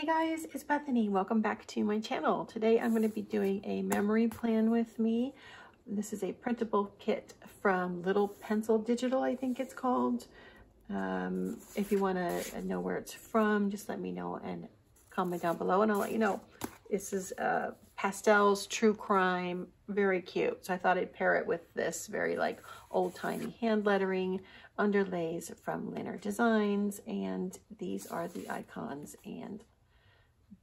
Hey guys, it's Bethany. Welcome back to my channel. Today I'm going to be doing a memory plan with me. This is a printable kit from Little Pencil Digital, I think it's called. Um, if you want to know where it's from, just let me know and comment down below and I'll let you know. This is uh, pastels, true crime, very cute. So I thought I'd pair it with this very like old-timey hand lettering underlays from Lynner Designs. And these are the icons and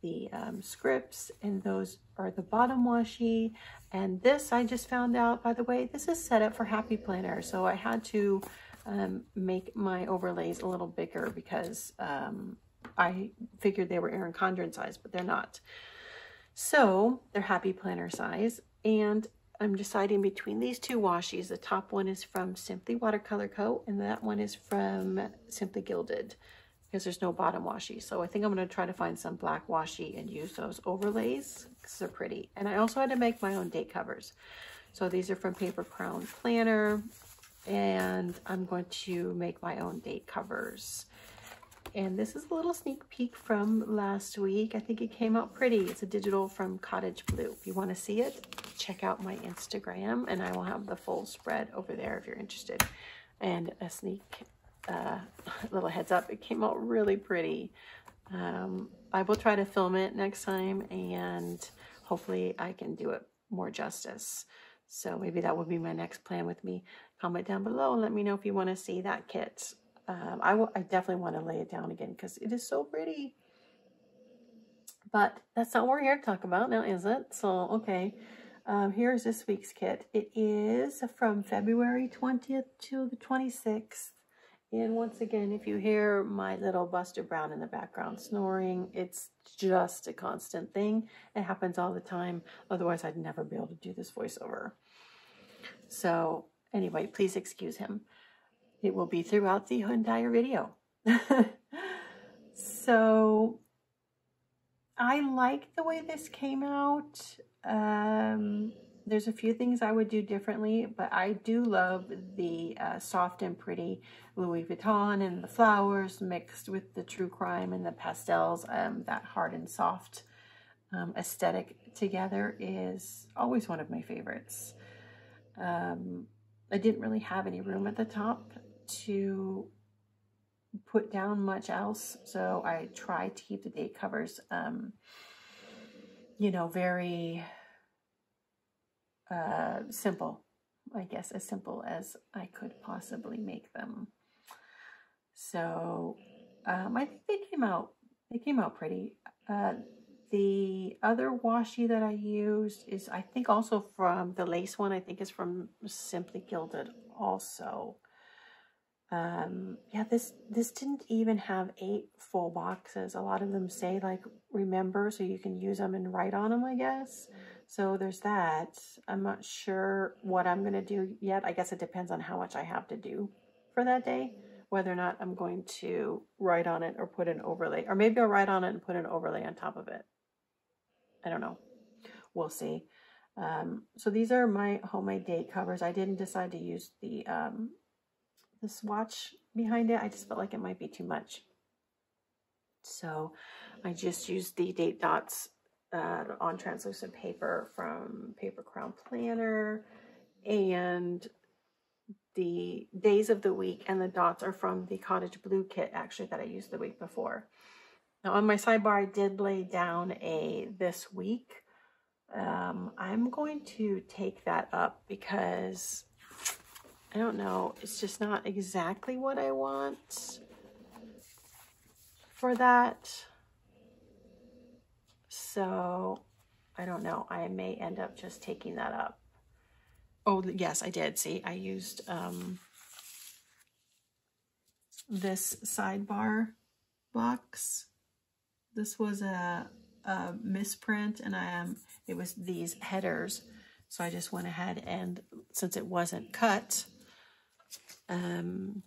the um, scripts and those are the bottom washi. And this I just found out, by the way, this is set up for Happy Planner. So I had to um, make my overlays a little bigger because um, I figured they were Erin Condren size, but they're not. So they're Happy Planner size. And I'm deciding between these two washies. The top one is from Simply Watercolor Co. and that one is from Simply Gilded because there's no bottom washi. So I think I'm going to try to find some black washi and use those overlays because they're pretty. And I also had to make my own date covers. So these are from Paper Crown Planner and I'm going to make my own date covers. And this is a little sneak peek from last week. I think it came out pretty. It's a digital from Cottage Blue. If you want to see it, check out my Instagram and I will have the full spread over there if you're interested. And a sneak uh, little heads up, it came out really pretty. Um, I will try to film it next time and hopefully I can do it more justice. So maybe that would be my next plan with me. Comment down below and let me know if you want to see that kit. Um, I, I definitely want to lay it down again because it is so pretty. But that's not what we're here to talk about now, is it? So, okay. Um, here's this week's kit. It is from February 20th to the 26th. And once again, if you hear my little Buster Brown in the background snoring, it's just a constant thing. It happens all the time. Otherwise, I'd never be able to do this voiceover. So anyway, please excuse him. It will be throughout the entire video. so I like the way this came out. Um, there's a few things I would do differently, but I do love the uh, soft and pretty Louis Vuitton and the flowers mixed with the true crime and the pastels. Um, that hard and soft um, aesthetic together is always one of my favorites. Um, I didn't really have any room at the top to put down much else, so I tried to keep the date covers, um, you know, very uh, simple, I guess, as simple as I could possibly make them. So um, I think they came out, they came out pretty. Uh, the other washi that I used is, I think also from the lace one, I think is from Simply Gilded also. Um, yeah, this, this didn't even have eight full boxes. A lot of them say like, remember, so you can use them and write on them, I guess. So there's that. I'm not sure what I'm going to do yet. I guess it depends on how much I have to do for that day, whether or not I'm going to write on it or put an overlay. Or maybe I'll write on it and put an overlay on top of it. I don't know. We'll see. Um, so these are my homemade date covers. I didn't decide to use the, um, the swatch behind it. I just felt like it might be too much. So I just used the date dots uh, on translucent paper from Paper Crown Planner. And the days of the week and the dots are from the Cottage Blue kit, actually, that I used the week before. Now, on my sidebar, I did lay down a this week. Um, I'm going to take that up because I don't know, it's just not exactly what I want for that. So I don't know. I may end up just taking that up. Oh, yes, I did. See, I used um, this sidebar box. This was a, a misprint and I am, it was these headers. So I just went ahead and since it wasn't cut, um,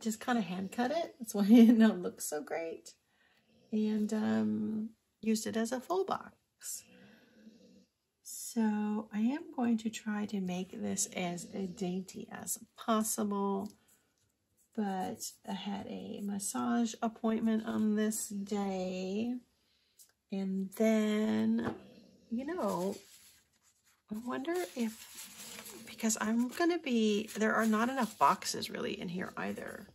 just kind of hand cut it. That's why it now looks so great. And um, used it as a full box. So I am going to try to make this as dainty as possible. but I had a massage appointment on this day. And then, you know, I wonder if, because I'm going to be, there are not enough boxes really in here either.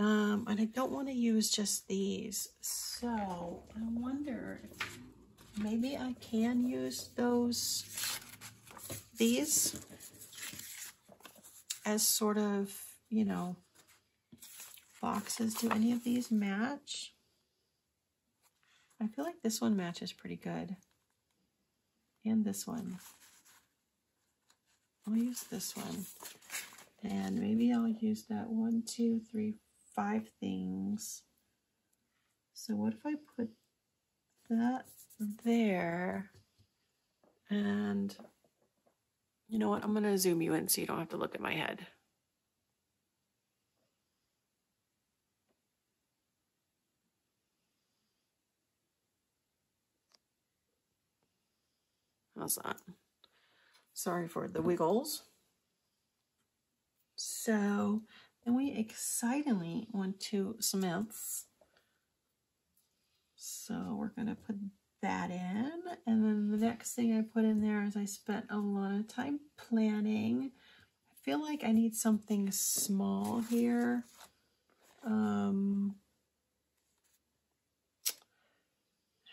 Um, and I don't want to use just these. So I wonder maybe I can use those, these as sort of, you know, boxes. Do any of these match? I feel like this one matches pretty good. And this one. I'll use this one. And maybe I'll use that one, two, three, five things. So what if I put that there and you know what? I'm going to zoom you in so you don't have to look at my head. How's that? Sorry for the wiggles. So then we excitingly went to Smith's. So we're going to put that in. And then the next thing I put in there is I spent a lot of time planning. I feel like I need something small here. Um,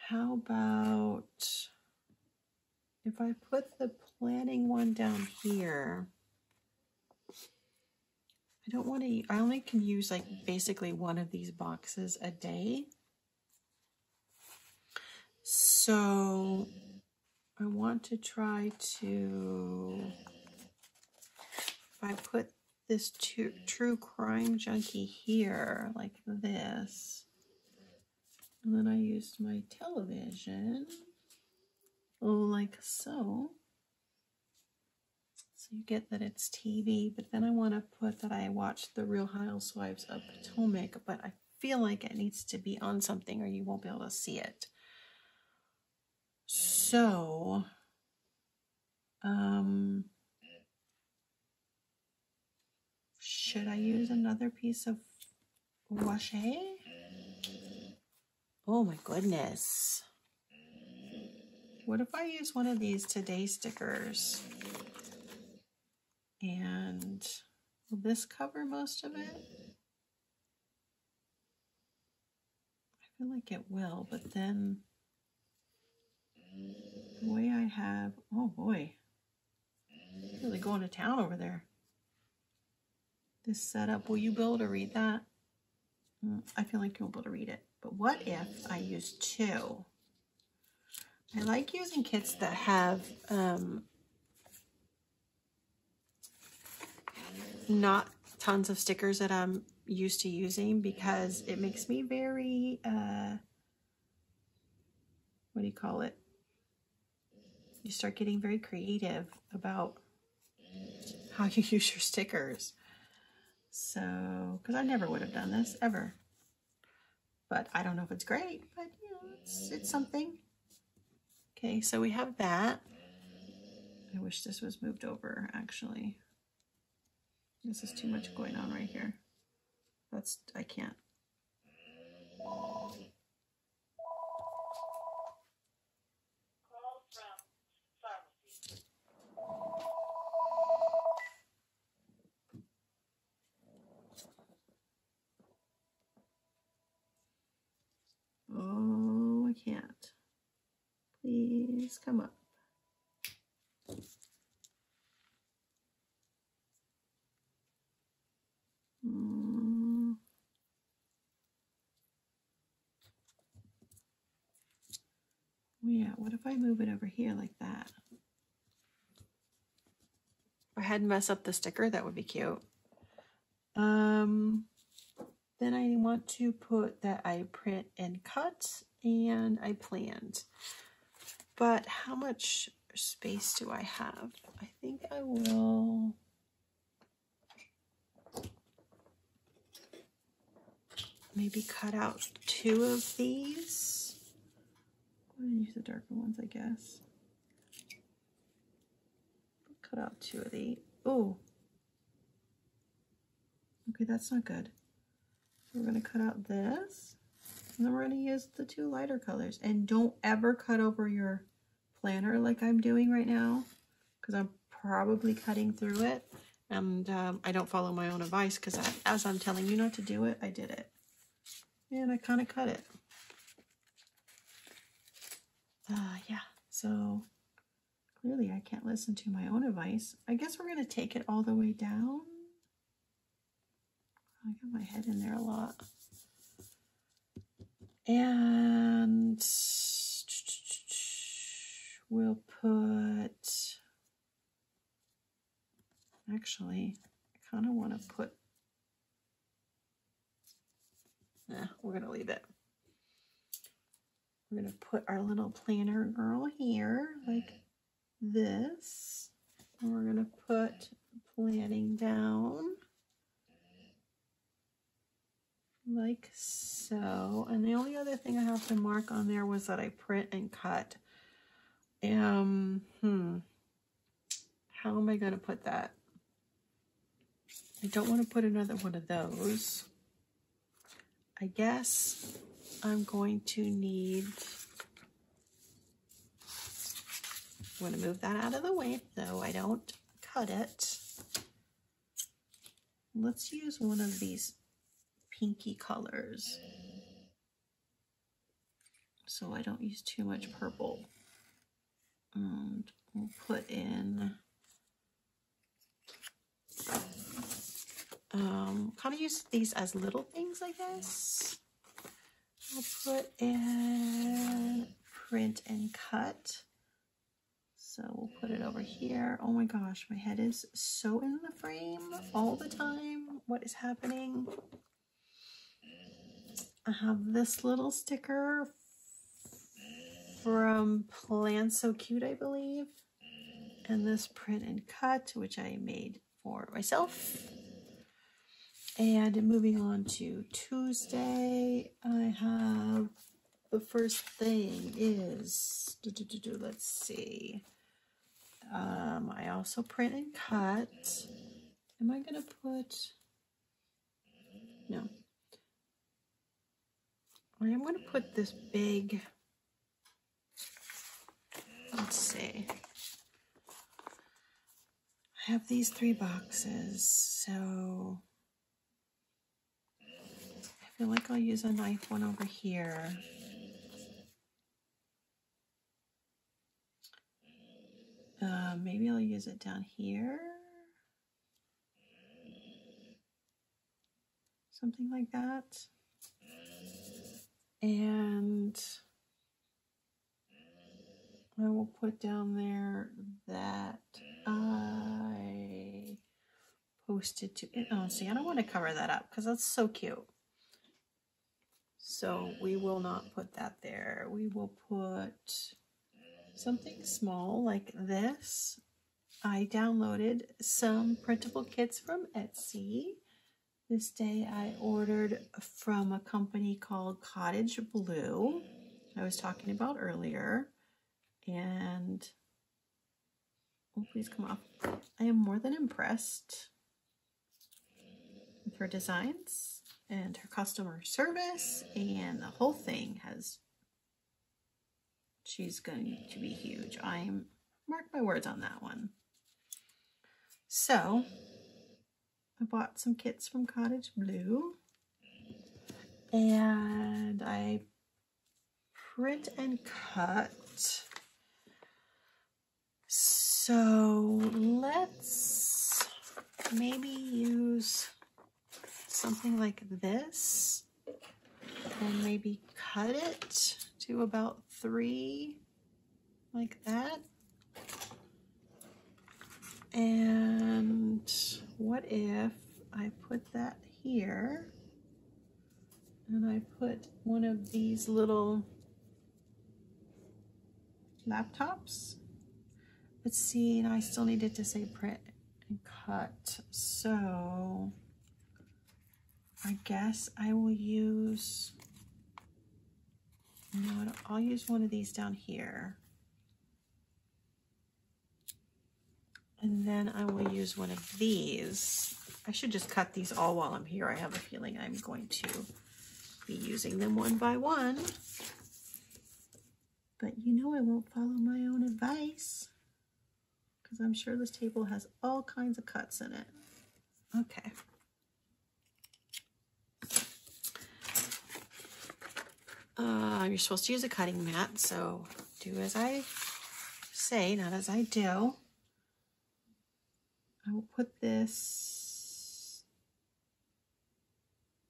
how about if I put the planning one down here? I don't want to, I only can use like basically one of these boxes a day. So I want to try to, if I put this true, true crime junkie here like this, and then I used my television, oh, like so. So you get that it's TV, but then I want to put that I watched The Real Housewives of Potomac, but I feel like it needs to be on something or you won't be able to see it. So, um, should I use another piece of washi? Oh my goodness. What if I use one of these today stickers? And will this cover most of it? I feel like it will, but then the way I have, oh boy, really going to town over there. This setup, will you be able to read that? Mm, I feel like you'll be able to read it. But what if I use two? I like using kits that have um, not tons of stickers that I'm used to using because it makes me very, uh, what do you call it? you start getting very creative about how you use your stickers. So, because I never would have done this ever. But I don't know if it's great, but you know, it's, it's something. Okay, so we have that. I wish this was moved over actually. This is too much going on right here. That's, I can't. Oh, I can't. Please come up. Mm. Yeah, what if I move it over here like that? If I had mess up the sticker, that would be cute. Um, then I want to put that I print and cut and I planned. But how much space do I have? I think I will... Maybe cut out two of these. I'm to use the darker ones, I guess. Cut out two of these. Oh, Okay, that's not good. So we're gonna cut out this. And then we're gonna use the two lighter colors. And don't ever cut over your planner like I'm doing right now because I'm probably cutting through it. And um, I don't follow my own advice because as I'm telling you not to do it, I did it. And I kind of cut it. Uh, yeah, so clearly I can't listen to my own advice. I guess we're going to take it all the way down. I got my head in there a lot. And we'll put, actually, I kind of want to put, nah, we're going to leave it. We're going to put our little planner girl here like this. And we're going to put planning down like so. And the only other thing I have to mark on there was that I print and cut. Um, hmm. How am I going to put that? I don't want to put another one of those. I guess I'm going to need, I'm going to move that out of the way so I don't cut it. Let's use one of these pinky colors so I don't use too much purple. And we'll put in um, kind of use these as little things, I guess. I'll put in print and cut. So we'll put it over here. Oh my gosh, my head is so in the frame all the time. What is happening? I have this little sticker from Plan So Cute, I believe. And this print and cut, which I made for myself. And moving on to Tuesday, I have the first thing is, do, do, do, do, let's see. Um, I also print and cut. Am I going to put, no. I am going to put this big, let's see. I have these three boxes, so feel like I'll use a knife one over here. Uh, maybe I'll use it down here. Something like that. And I will put down there that I posted to, it. oh, see, I don't want to cover that up because that's so cute. So we will not put that there. We will put something small like this. I downloaded some printable kits from Etsy. This day I ordered from a company called Cottage Blue. I was talking about earlier. And, oh, please come off. I am more than impressed with her designs and her customer service and the whole thing has she's going to be huge. I'm mark my words on that one. So i bought some kits from cottage blue and i print and cut. So let's maybe use something like this and maybe cut it to about three like that. And what if I put that here and I put one of these little laptops? But see, and I still needed to say print and cut. So I guess I will use, you know I'll use one of these down here. And then I will use one of these I should just cut these all while I'm here. I have a feeling I'm going to be using them one by one. But you know I won't follow my own advice because I'm sure this table has all kinds of cuts in it. Okay. Uh, you're supposed to use a cutting mat, so do as I say, not as I do. I will put this.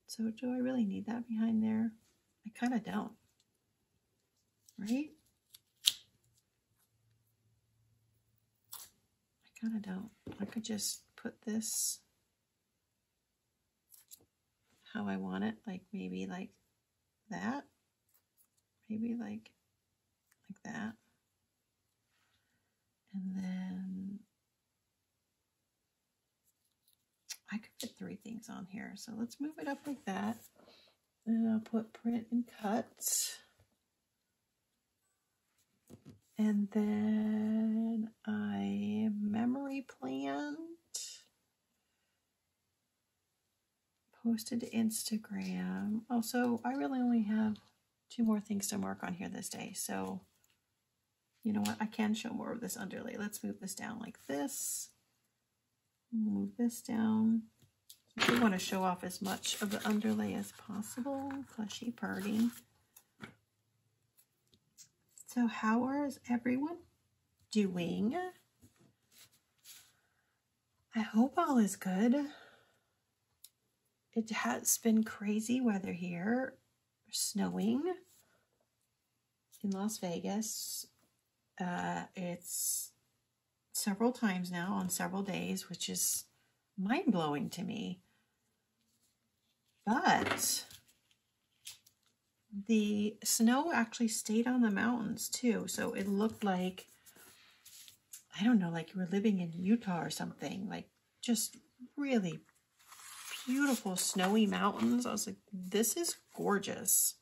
So do I really need that behind there? I kind of don't. Right? I kind of don't. I could just put this how I want it, like maybe like that. Maybe like like that. And then I could fit three things on here. So let's move it up like that. And I'll put print and cut. And then I memory plant. Posted to Instagram. Also, I really only have two more things to mark on here this day. So, you know what? I can show more of this underlay. Let's move this down like this. Move this down. We want to show off as much of the underlay as possible. Plushy party. So how is everyone doing? I hope all is good. It has been crazy weather here, snowing in Las Vegas. Uh, it's several times now on several days, which is mind blowing to me. But the snow actually stayed on the mountains too. So it looked like, I don't know, like you were living in Utah or something. Like just really beautiful snowy mountains. I was like, this is gorgeous.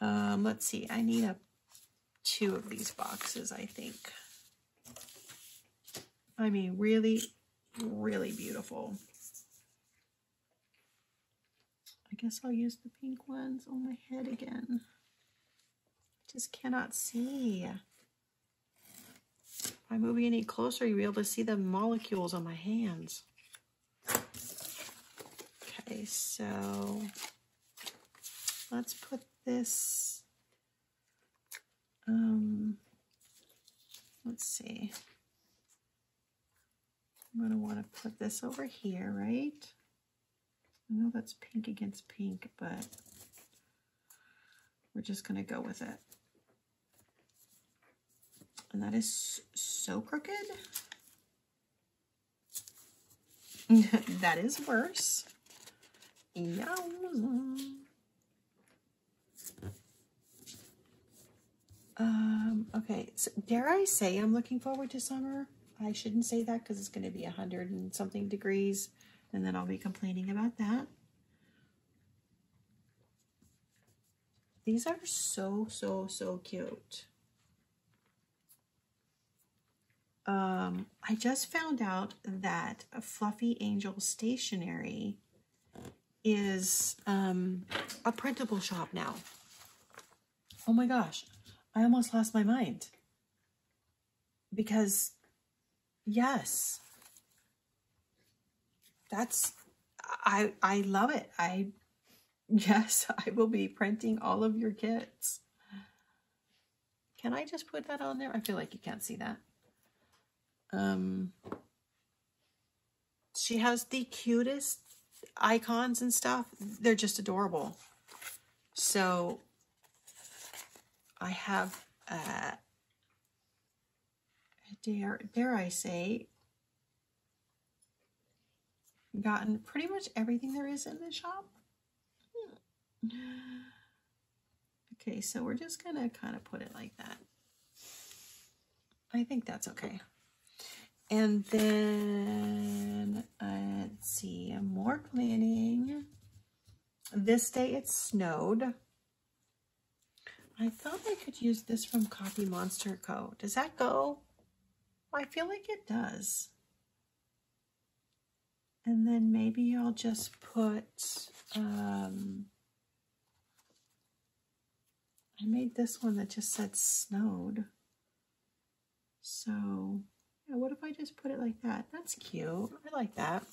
Um, let's see, I need a two of these boxes, I think. I mean, really, really beautiful. I guess I'll use the pink ones on my head again. Just cannot see. If I move any closer, you'll be able to see the molecules on my hands. Okay, so let's put this, um, let's see. I'm going to want to put this over here, right? I know that's pink against pink, but we're just going to go with it. And that is so crooked. that is worse. Yowza. Um, okay, so dare I say I'm looking forward to summer? I shouldn't say that because it's going to be a hundred and something degrees and then I'll be complaining about that. These are so, so, so cute. Um, I just found out that Fluffy Angel Stationery is um, a printable shop now. Oh my gosh, I almost lost my mind. Because, yes, that's, I, I love it. I, yes, I will be printing all of your kits. Can I just put that on there? I feel like you can't see that. Um, she has the cutest icons and stuff. They're just adorable. So I have, uh, dare, dare I say, gotten pretty much everything there is in the shop. Hmm. Okay, so we're just going to kind of put it like that. I think that's okay. And then, uh, let's see, more planning. This day it snowed. I thought I could use this from Copy Monster Co. Does that go? I feel like it does. And then maybe I'll just put, um, I made this one that just said snowed. So, yeah, what if I just put it like that? That's cute. I like that.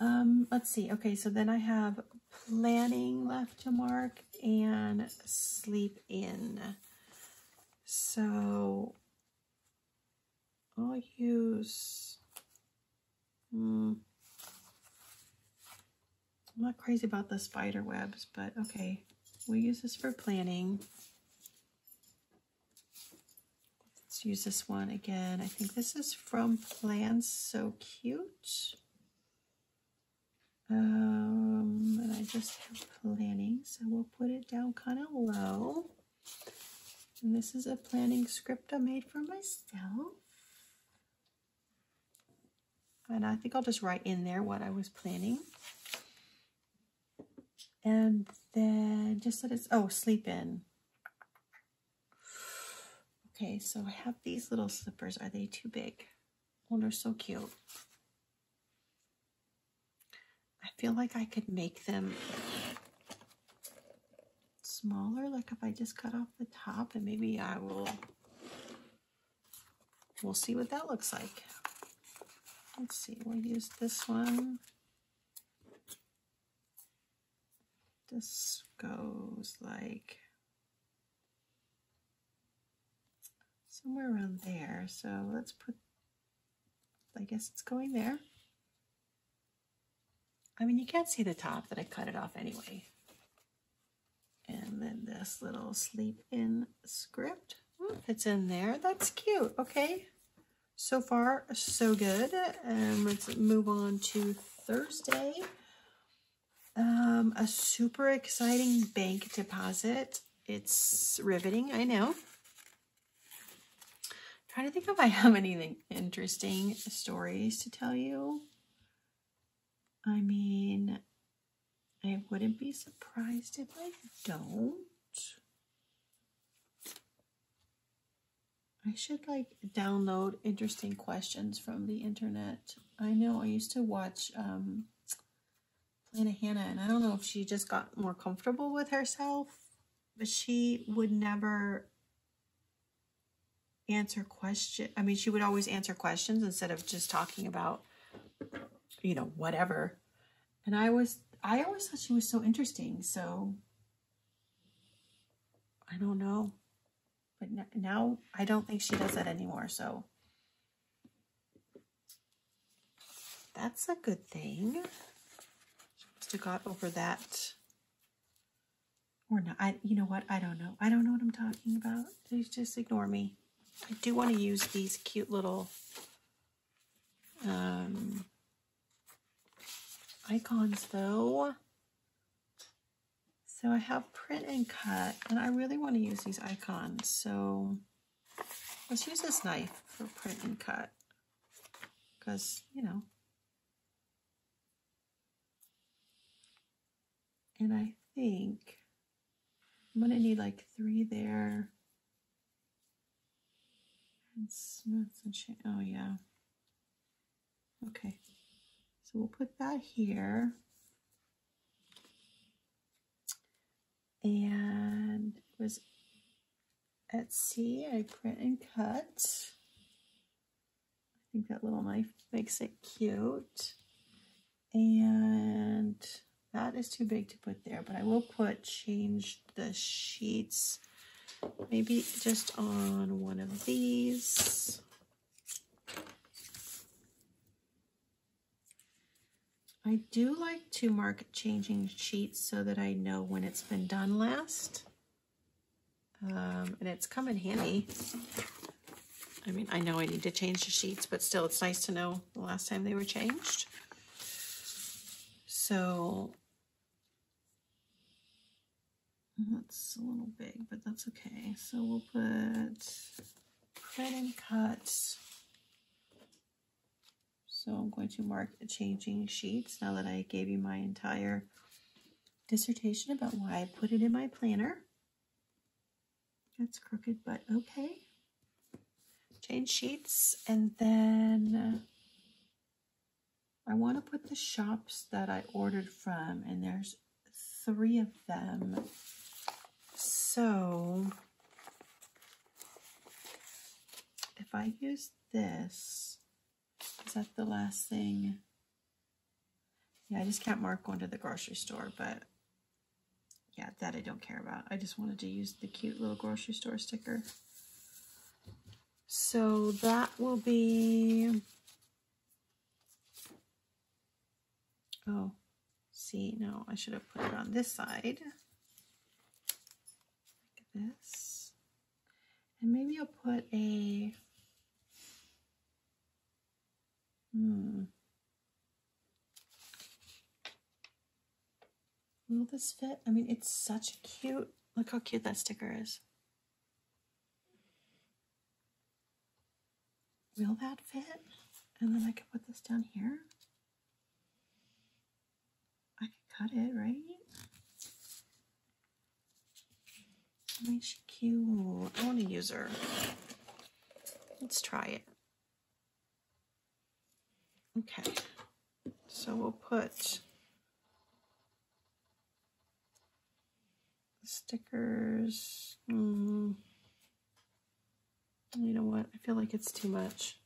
Um, let's see. Okay, so then I have planning left to mark and sleep in. So I'll use, hmm, I'm not crazy about the spider webs, but okay, we'll use this for planning. Use this one again. I think this is from Plans So Cute. Um, and I just have planning, so we'll put it down kind of low. And this is a planning script I made for myself. And I think I'll just write in there what I was planning. And then just let it, oh, sleep in. Okay, so I have these little slippers. Are they too big? Oh, they're so cute. I feel like I could make them smaller, like if I just cut off the top and maybe I will, we'll see what that looks like. Let's see, we'll use this one. This goes like somewhere around there. So let's put, I guess it's going there. I mean, you can't see the top that I cut it off anyway. And then this little sleep in script fits in there. That's cute. Okay. So far, so good. And let's move on to Thursday. Um, a super exciting bank deposit. It's riveting, I know. Trying to think if I have anything interesting stories to tell you. I mean, I wouldn't be surprised if I don't. I should like download interesting questions from the internet. I know I used to watch um, Planet Hannah, and I don't know if she just got more comfortable with herself, but she would never answer question. I mean, she would always answer questions instead of just talking about, you know, whatever. And I was, I always thought she was so interesting. So I don't know. But now I don't think she does that anymore. So that's a good thing. She must have got over that. Or not. I, you know what? I don't know. I don't know what I'm talking about. Please just ignore me. I do want to use these cute little um, icons though. So I have print and cut, and I really want to use these icons. So let's use this knife for print and cut because, you know. And I think I'm going to need like three there. And and Oh, yeah. Okay. So we'll put that here. And it was Etsy. I print and cut. I think that little knife makes it cute. And that is too big to put there, but I will put change the sheets maybe just on one of these. I do like to mark changing sheets so that I know when it's been done last. Um, and it's come in handy. I mean, I know I need to change the sheets, but still it's nice to know the last time they were changed. So that's a little big, but that's okay. So we'll put print and cut so I'm going to mark changing sheets now that I gave you my entire dissertation about why I put it in my planner. That's crooked, but okay. Change sheets and then I want to put the shops that I ordered from, and there's three of them. So, if I use this, is that the last thing? Yeah, I just can't mark going to the grocery store, but yeah, that I don't care about. I just wanted to use the cute little grocery store sticker. So that will be, oh, see, no, I should have put it on this side. This. And maybe I'll put a, hmm. Will this fit? I mean, it's such a cute, look how cute that sticker is. Will that fit? And then I can put this down here. I can cut it, right? Isn't she cute? I want to use her. Let's try it. Okay. So we'll put stickers. Mm. You know what? I feel like it's too much.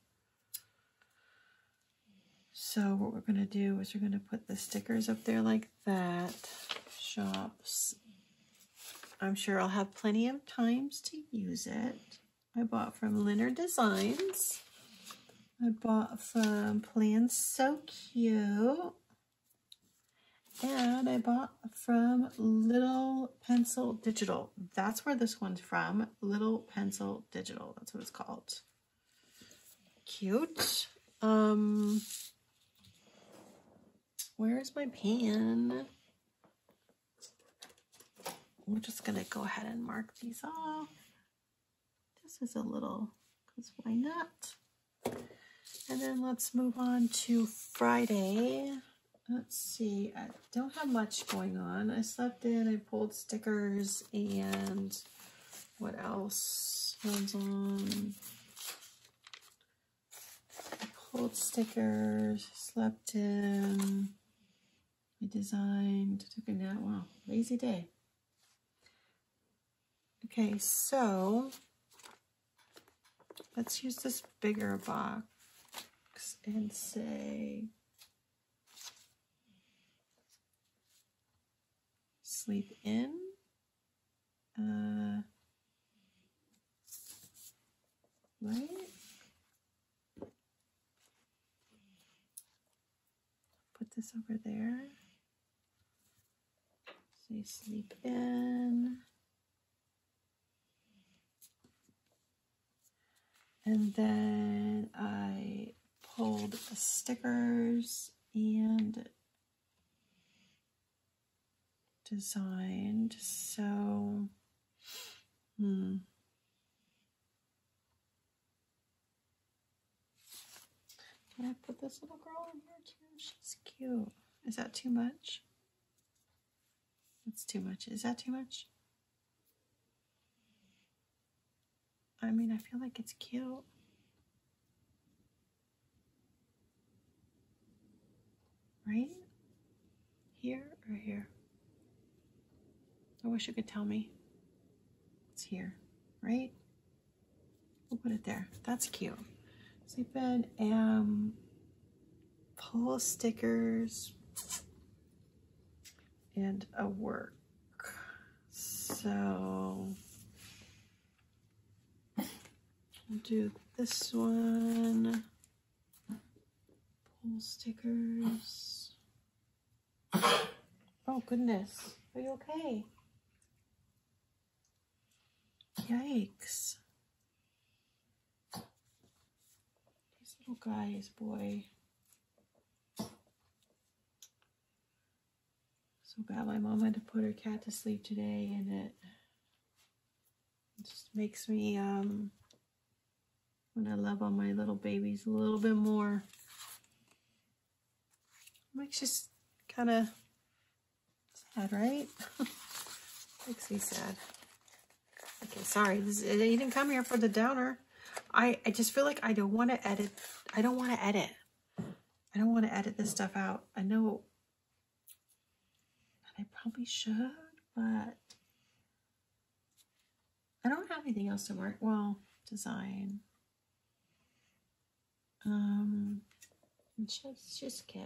So what we're going to do is we're going to put the stickers up there like that. Shops. I'm sure I'll have plenty of times to use it. I bought from Leonard Designs. I bought from Plans So Cute. And I bought from Little Pencil Digital. That's where this one's from. Little Pencil Digital. That's what it's called. Cute. Um, where's my pan? We're just going to go ahead and mark these off. This is a little, because why not? And then let's move on to Friday. Let's see, I don't have much going on. I slept in, I pulled stickers, and what else was on? I pulled stickers, slept in, I designed, took a nap. Wow, lazy day. Okay, so let's use this bigger box and say sleep in. Uh, right? Put this over there. Say sleep in. And then I pulled stickers and designed. So, hmm. Can I put this little girl in here too? She's cute. Is that too much? That's too much. Is that too much? I mean, I feel like it's cute. Right? Here or here? I wish you could tell me. It's here, right? We'll put it there. That's cute. Sleep in and um, pull stickers and a work. So we'll do this one. Pull stickers. Oh goodness. Are you okay? Yikes. These little guys, boy. So bad my mom had to put her cat to sleep today and it just makes me um when I love on my little babies a little bit more. Makes you kind of sad, right? makes me sad. Okay, sorry, this, uh, you didn't come here for the downer. I, I just feel like I don't want to edit. I don't want to edit. I don't want to edit this stuff out. I know I probably should, but I don't have anything else to mark. Well, design. Um, it's just cute.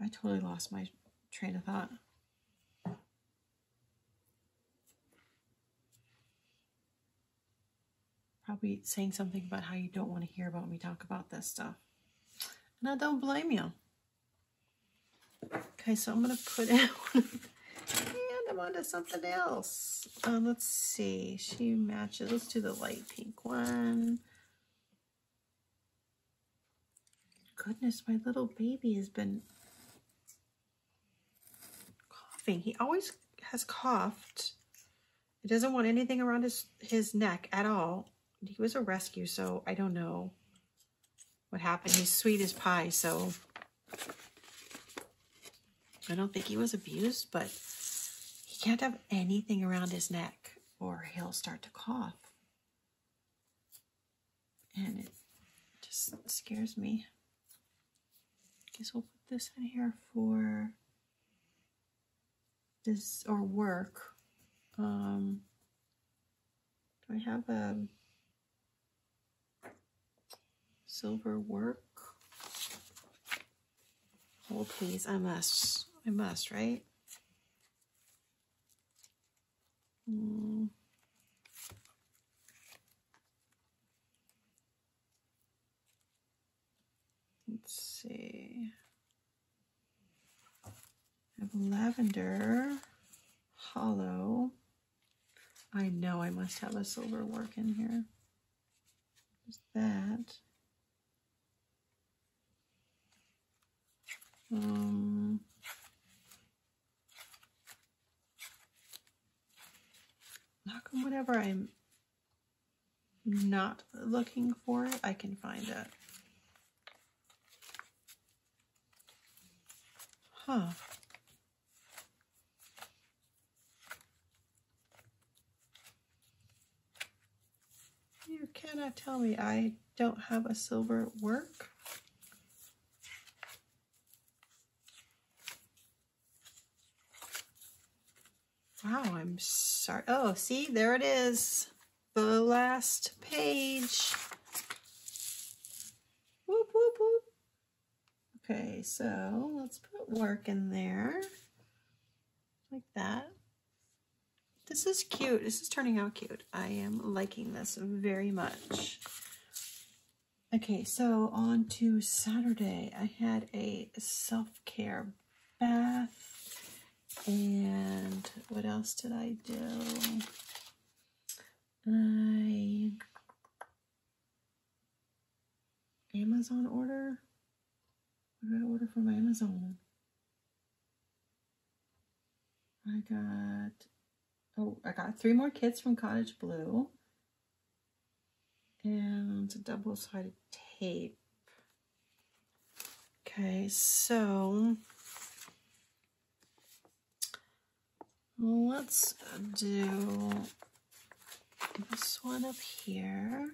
I totally lost my train of thought. Probably saying something about how you don't want to hear about me talk about this stuff. And I don't blame you. Okay, so I'm going to put it and I'm on to something else. Uh, let's see. She matches. Let's do the light pink one. Goodness, my little baby has been coughing. He always has coughed. He doesn't want anything around his, his neck at all. He was a rescue, so I don't know what happened. He's sweet as pie, so I don't think he was abused, but he can't have anything around his neck or he'll start to cough. And it just scares me. Guess we'll put this in here for this or work. Um, do I have a silver work? Oh, please, I must. I must, right? Mm. Let's see. I have lavender, hollow. I know I must have a silver work in here. There's that. Um, how come whenever I'm not looking for I can find it? Huh. You cannot tell me I don't have a silver work. Wow, I'm sorry. Oh, see, there it is. The last page. Whoop, whoop, whoop. Okay, so let's put work in there. Like that. This is cute. This is turning out cute. I am liking this very much. Okay, so on to Saturday. I had a self-care bath and what else did I do? I Amazon order. What did I order from Amazon? I got oh, I got three more kits from Cottage Blue and a double-sided tape. Okay, so Let's do this one up here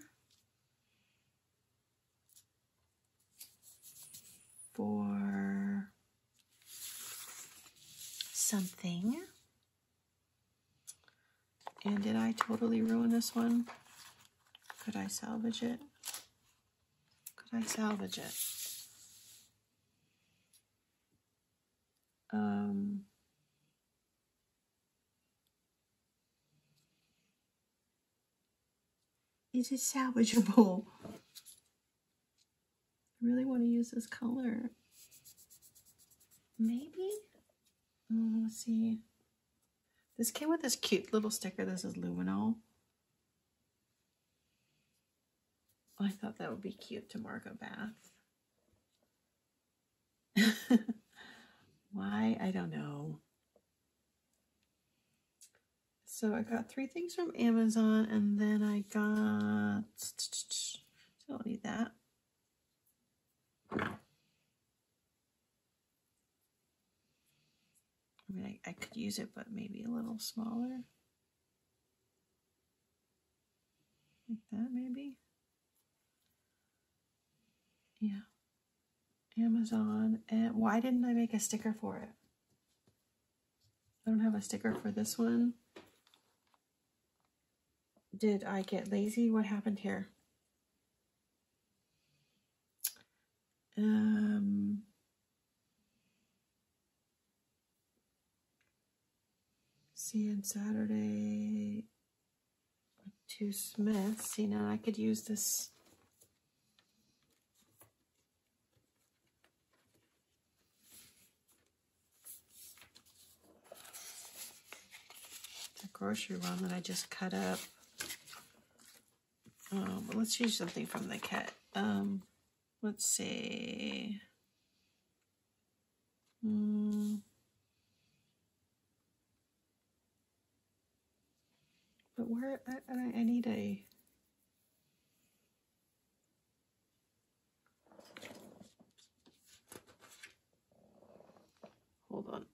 for something. And did I totally ruin this one? Could I salvage it? Could I salvage it? Um, Is it salvageable? Really want to use this color. Maybe? Oh, let's see. This came with this cute little sticker. This is Luminol. I thought that would be cute to mark a bath. Why? I don't know. So I got three things from Amazon and then I got, don't need that. I mean, I, I could use it, but maybe a little smaller. Like that, maybe. Yeah, Amazon. And why didn't I make a sticker for it? I don't have a sticker for this one. Did I get lazy? What happened here? Um, see on Saturday to Smith. See now I could use this. The grocery run that I just cut up. Um, let's use something from the kit. Um, let's see. Hmm. But where I, I, I need a hold on.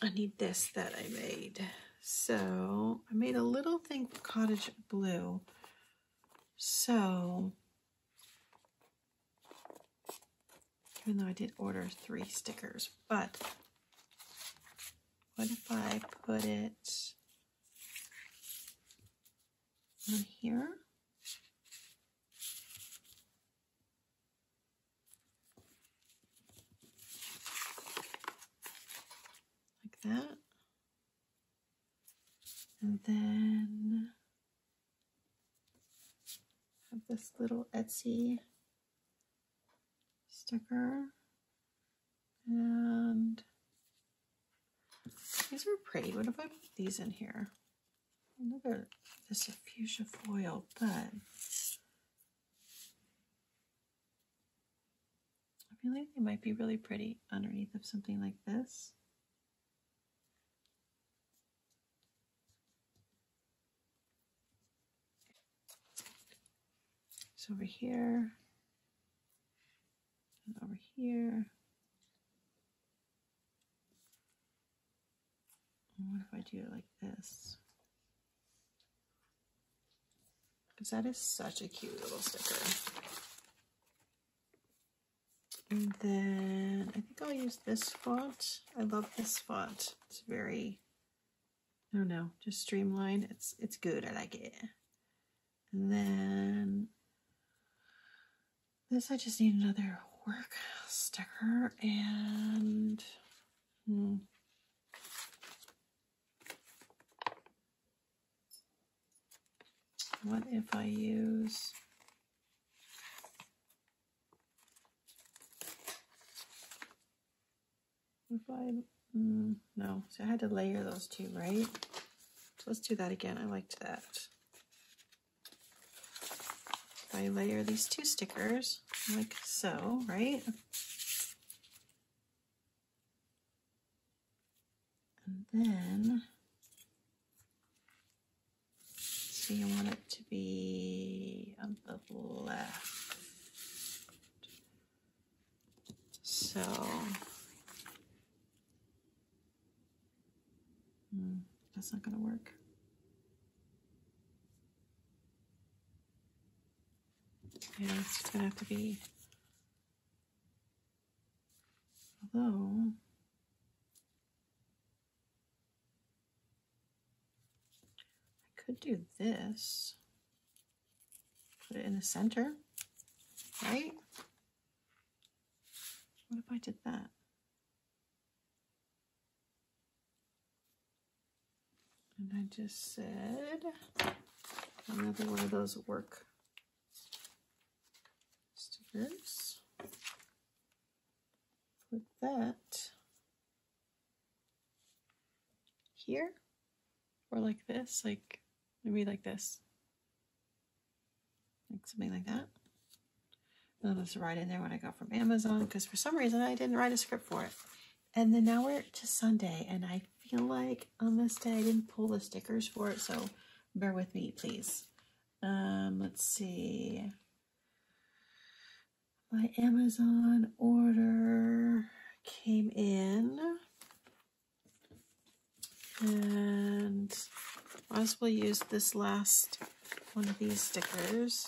I need this that I made. So I made a little thing for cottage blue. So even though I did order three stickers, but what if I put it on here? like that. And then have this little Etsy sticker. And these are pretty. What if I put these in here? Another this is fuchsia foil, but I feel like they might be really pretty underneath of something like this. Over here and over here. what if I do it like this? Because that is such a cute little sticker. And then I think I'll use this font. I love this font. It's very, I don't know, just streamlined. It's it's good. I like it. And then this, I just need another work sticker and hmm. what if I use if I mm, no. So I had to layer those two right? So let's do that again. I liked that I layer these two stickers like so, right? And then, so you want it to be on the left. So, hmm, that's not going to work. Yeah, it's gonna have to be. Although. I could do this. Put it in the center, right? What if I did that? And I just said another one of those work this. Put that here or like this, like maybe like this, like something like that. And then just write in there what I got from Amazon because for some reason I didn't write a script for it. And then now we're to Sunday and I feel like on this day I didn't pull the stickers for it, so bear with me, please. Um, let's see. My Amazon order came in. And might as well use this last one of these stickers.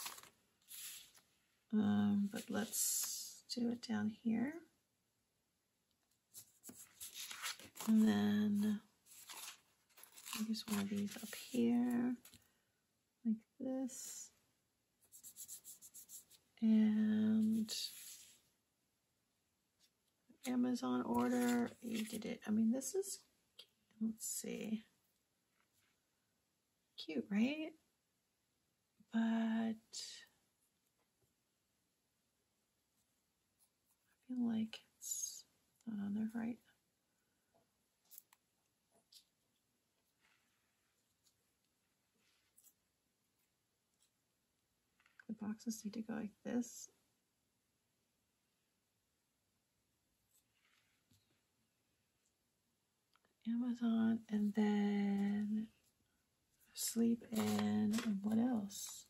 Um, but let's do it down here. And then use one of these up here, like this. And Amazon order, you did it. I mean, this is, let's see, cute, right? But I feel like it's not on there right. Boxes need to go like this. Amazon and then sleep in and what else?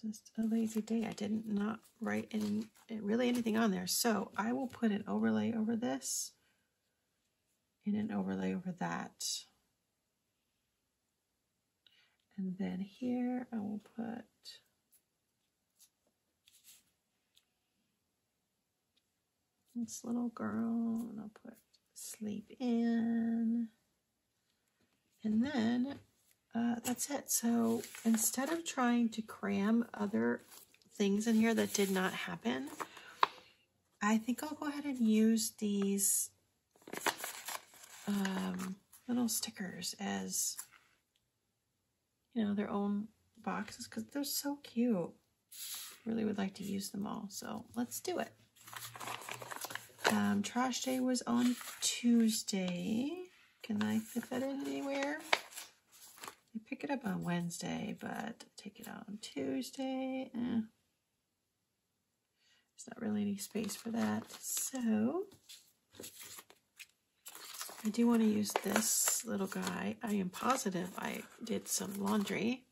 Just a lazy day. I didn't not write any really anything on there. So I will put an overlay over this and an overlay over that. And then here I will put this little girl and I'll put sleep in. And then uh, that's it. So instead of trying to cram other things in here that did not happen, I think I'll go ahead and use these um, little stickers as, you know, their own boxes because they're so cute. Really would like to use them all. So let's do it. Um, trash day was on Tuesday. Can I fit that in anywhere? I pick it up on Wednesday, but take it out on Tuesday. Eh. There's not really any space for that. So I do want to use this little guy. I am positive I did some laundry.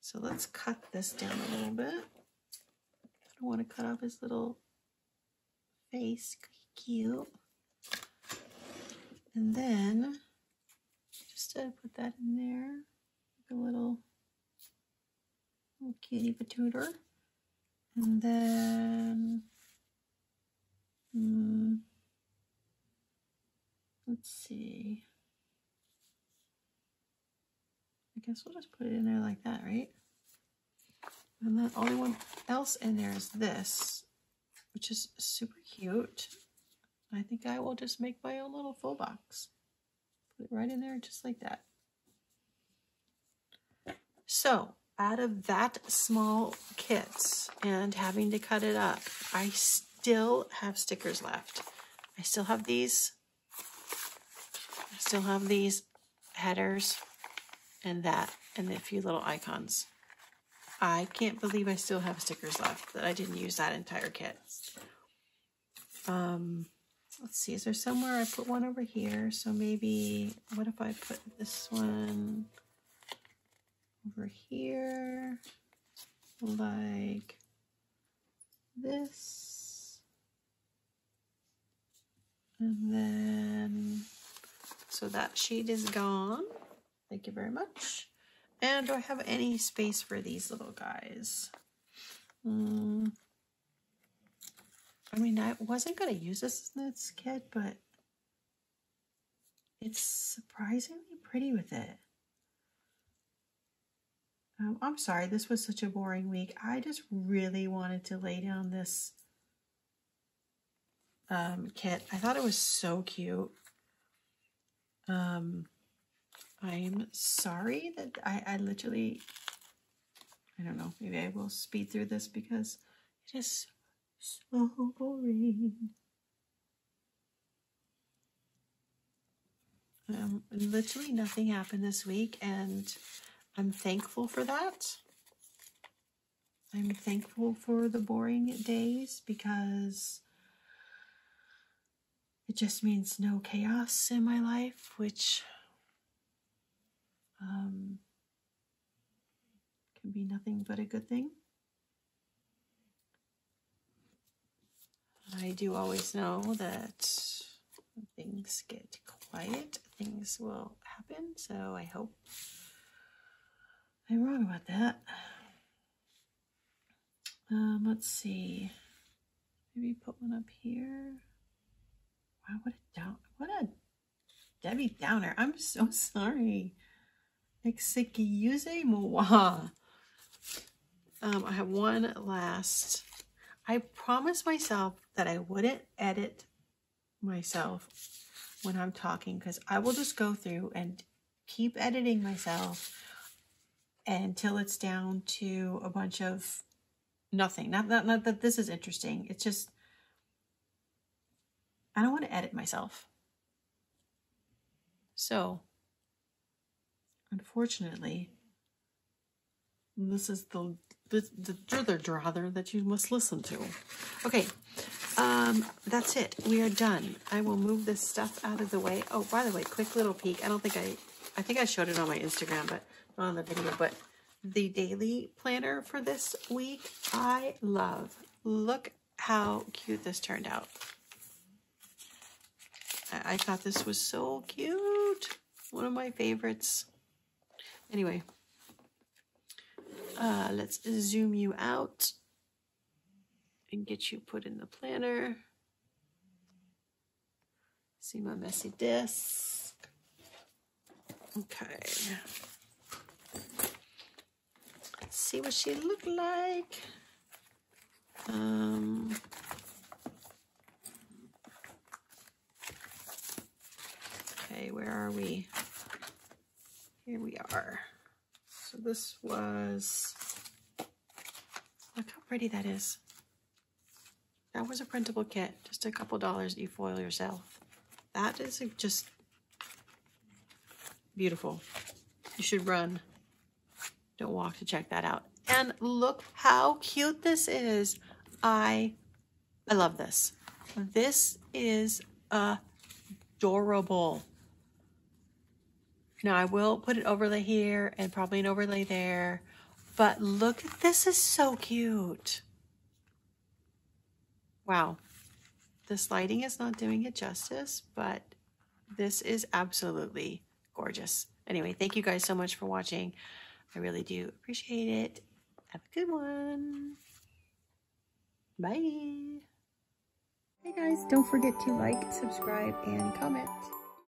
So let's cut this down a little bit. I don't want to cut off his little face. Cute. And then just to put that in there, like a little, little kitty patooter. And then, hmm, let's see. I guess we'll just put it in there like that, right? And then only one else in there is this which is super cute. I think I will just make my own little full box. Put it right in there just like that. So out of that small kit and having to cut it up, I still have stickers left. I still have these. Still have these headers and that and a few little icons. I can't believe I still have stickers left that I didn't use that entire kit. Um, let's see, is there somewhere I put one over here? So maybe, what if I put this one over here, like this, and then, so that sheet is gone. Thank you very much. And do I have any space for these little guys? Mm. I mean, I wasn't going to use this in this kit, but it's surprisingly pretty with it. Um, I'm sorry, this was such a boring week. I just really wanted to lay down this um, kit. I thought it was so cute. Um, I'm sorry that I, I literally, I don't know, maybe I will speed through this because it is so boring. Um, literally nothing happened this week, and I'm thankful for that. I'm thankful for the boring days because it just means no chaos in my life, which um, can be nothing but a good thing. I do always know that things get quiet, things will happen. So I hope I'm wrong about that. Um, let's see. Maybe put one up here. Wow, what a down, what a Debbie Downer. I'm so sorry. Excuse moi. Um, I have one last. I promised myself that I wouldn't edit myself when I'm talking because I will just go through and keep editing myself until it's down to a bunch of nothing. Not, not, not that this is interesting. It's just, I don't want to edit myself. So, unfortunately, this is the the, the druther drather that you must listen to. Okay, um, that's it. We are done. I will move this stuff out of the way. Oh, by the way, quick little peek. I don't think I, I think I showed it on my Instagram, but not on the video, but the daily planner for this week, I love. Look how cute this turned out. I, thought this was so cute. One of my favorites. Anyway, uh, let's zoom you out and get you put in the planner. See my messy disc. Okay. See what she looked like. Um, okay, where are we? Here we are. So this was, look how pretty that is. That was a printable kit, just a couple dollars you foil yourself. That is just beautiful. You should run, don't walk to check that out. And look how cute this is. I, I love this. This is adorable. Now I will put an overlay here and probably an overlay there, but look, this is so cute. Wow. This lighting is not doing it justice, but this is absolutely gorgeous. Anyway, thank you guys so much for watching. I really do appreciate it. Have a good one. Bye. Hey guys, don't forget to like, subscribe, and comment.